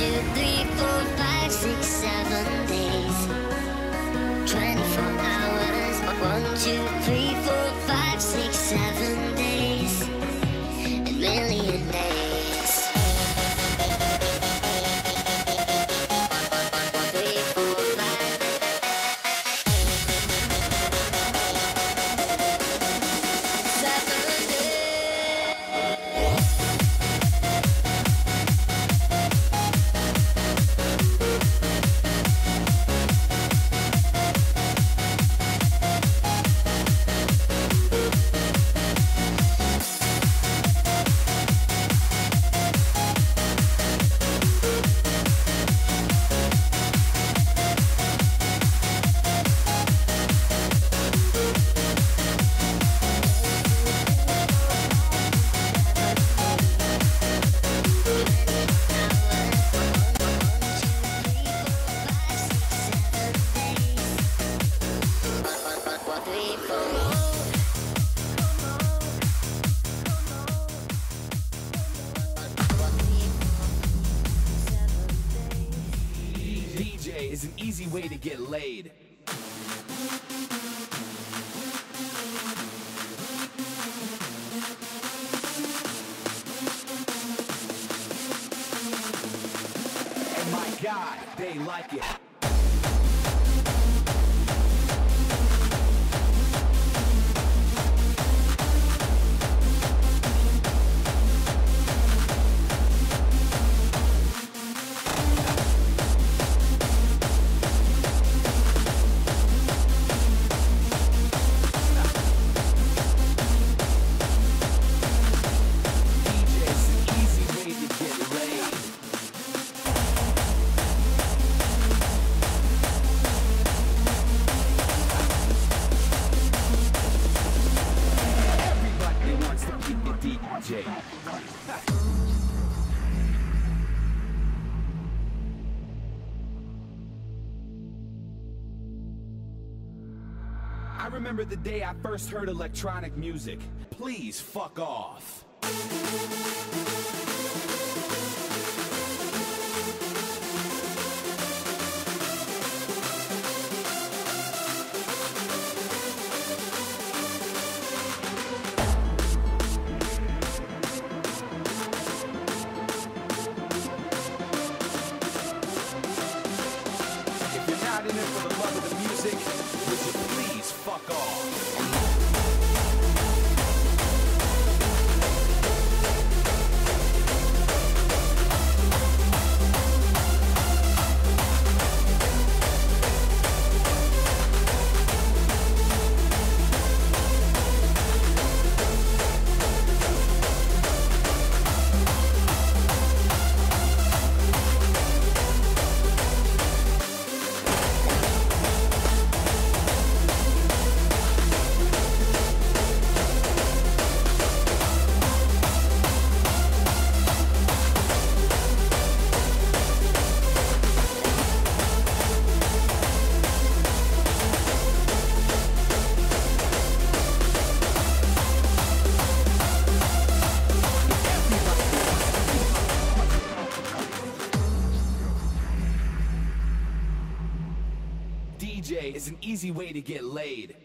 two, three, four, five, six, seven days. Twenty-four hours. One, two, three, is an easy way to get laid. And my God, they like it. I remember the day I first heard electronic music. Please fuck off. Easy way to get laid.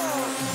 Come.